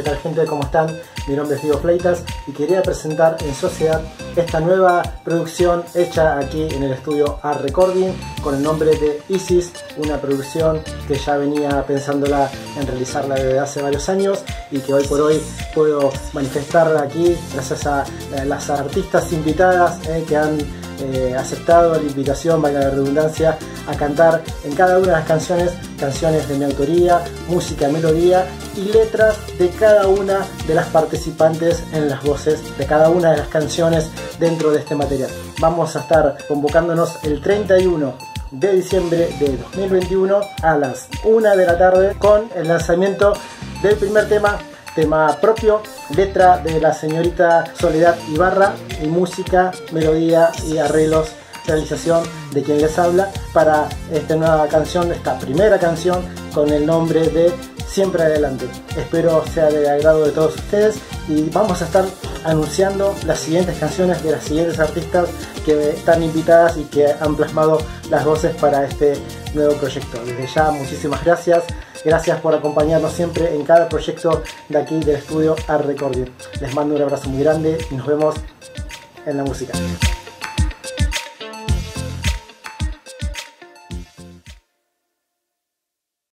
¿qué tal gente? ¿Cómo están? Mi nombre es Diego Fleitas y quería presentar en sociedad esta nueva producción hecha aquí en el estudio Art Recording con el nombre de Isis, una producción que ya venía pensándola en realizarla desde hace varios años y que hoy por hoy puedo manifestarla aquí gracias a las artistas invitadas eh, que han eh, aceptado la invitación, valga la redundancia, a cantar en cada una de las canciones, canciones de mi autoría, música, melodía y letras de cada una de las participantes en las voces de cada una de las canciones dentro de este material. Vamos a estar convocándonos el 31 de diciembre de 2021 a las 1 de la tarde con el lanzamiento del primer tema tema propio, letra de la señorita Soledad Ibarra y música, melodía y arreglos, realización de quien les habla para esta nueva canción, esta primera canción con el nombre de Siempre Adelante. Espero sea de agrado de todos ustedes y vamos a estar anunciando las siguientes canciones de las siguientes artistas que están invitadas y que han plasmado las voces para este nuevo proyecto. Desde ya, muchísimas gracias. Gracias por acompañarnos siempre en cada proyecto de aquí del estudio Art Recording. Les mando un abrazo muy grande y nos vemos en la música.